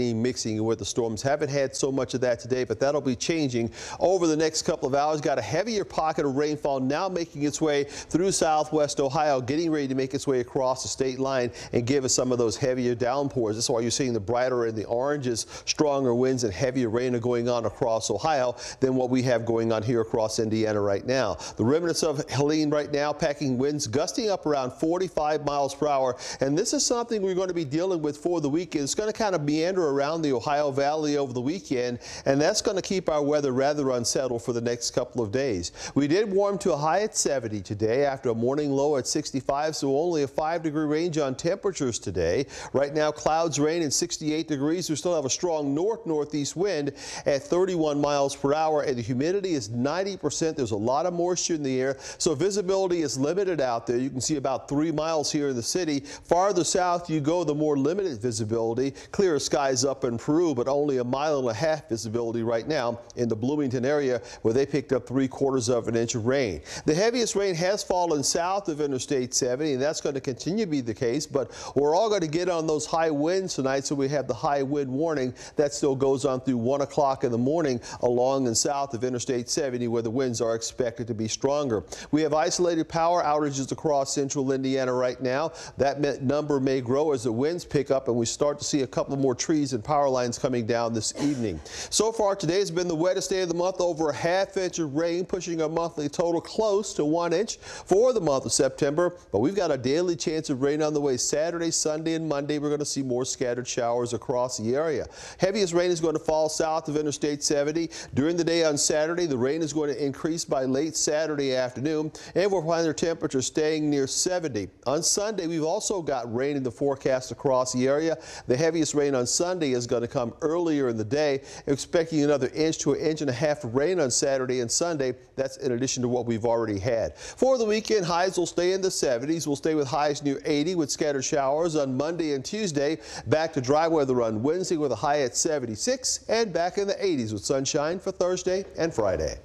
lightning mixing with the storms. Haven't had so much of that today, but that'll be changing over the next couple of hours. Got a heavier pocket of rainfall now making its way through southwest Ohio, getting ready to make its way across the state line and give us some of those heavier downpours. That's why you're seeing the brighter and the oranges, stronger winds and heavier rain are going on across Ohio than what we have going on here across Indiana right now. The remnants of Helene right now packing winds gusting up around 45 miles per hour. And this is something we're going to be dealing with for the weekend. It's going to kind of meander around the Ohio Valley over the weekend, and that's going to keep our weather rather unsettled for the next couple of days. We did warm to a high at 70 today after a morning low at 65, so only a 5 degree range on temperatures today. Right now, clouds, rain, and 68 degrees. We still have a strong north-northeast wind at 31 miles per hour, and the humidity is 90%. There's a lot of moisture in the air, so visibility is limited out there. You can see about three miles here in the city. Farther south you go, the more limited visibility. Clear skies up in Peru, but only a mile and a half visibility right now in the Bloomington area where they picked up three quarters of an inch of rain. The heaviest rain has fallen south of Interstate 70, and that's going to continue to be the case, but we're all going to get on those high winds tonight, so we have the high wind warning. That still goes on through 1 o'clock in the morning along and south of Interstate 70, where the winds are expected to be stronger. We have isolated power outages across central Indiana right now. That number may grow as the winds pick up and we start to see a couple more trees and power lines coming down this evening. So far today has been the wettest day of the month, over a half inch of rain, pushing a monthly total close to one inch for the month of September. But we've got a daily chance of rain on the way Saturday, Sunday, and Monday. We're going to see more scattered showers across the area. Heaviest rain is going to fall south of Interstate 70. During the day on Saturday, the rain is going to increase by late Saturday afternoon, and we'll find our temperature staying near 70. On Sunday, we've also got rain in the forecast across the area. The heaviest rain on Sunday is going to come earlier in the day. Expecting another inch to an inch and a half of rain on Saturday and Sunday. That's in addition to what we've already had. For the weekend, highs will stay in the 70s. We'll stay with highs near 80 with scattered showers on Monday and Tuesday. Back to dry weather on Wednesday with a high at 76 and back in the 80s with sunshine for Thursday and Friday.